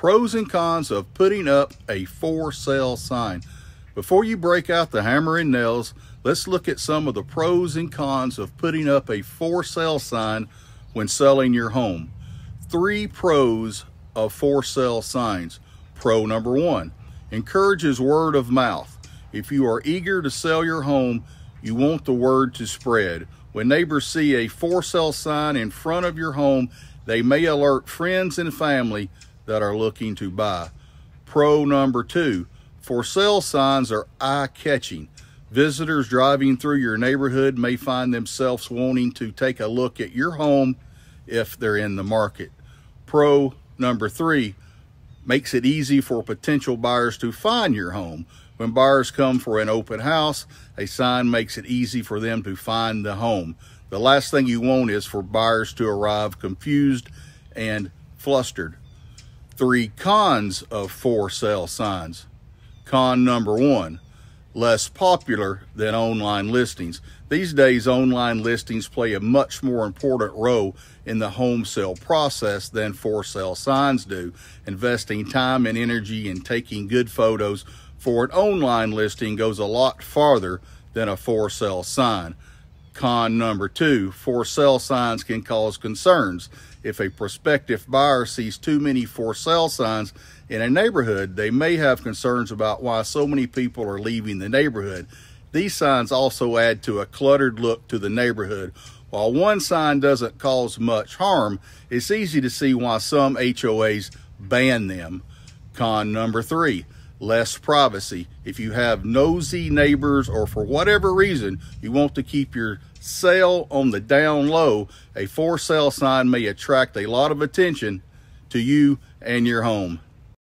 Pros and cons of putting up a for sale sign. Before you break out the hammer and nails, let's look at some of the pros and cons of putting up a for sale sign when selling your home. Three pros of for sale signs. Pro number one, encourages word of mouth. If you are eager to sell your home, you want the word to spread. When neighbors see a for sale sign in front of your home, they may alert friends and family that are looking to buy. Pro number two, for sale signs are eye catching. Visitors driving through your neighborhood may find themselves wanting to take a look at your home if they're in the market. Pro number three, makes it easy for potential buyers to find your home. When buyers come for an open house, a sign makes it easy for them to find the home. The last thing you want is for buyers to arrive confused and flustered. Three cons of for sale signs. Con number one, less popular than online listings. These days, online listings play a much more important role in the home sale process than for sale signs do. Investing time and energy in taking good photos for an online listing goes a lot farther than a for sale sign. Con number two, for sale signs can cause concerns. If a prospective buyer sees too many for sale signs in a neighborhood, they may have concerns about why so many people are leaving the neighborhood. These signs also add to a cluttered look to the neighborhood. While one sign doesn't cause much harm, it's easy to see why some HOAs ban them. Con number three, less privacy. If you have nosy neighbors or for whatever reason you want to keep your sale on the down low, a for sale sign may attract a lot of attention to you and your home.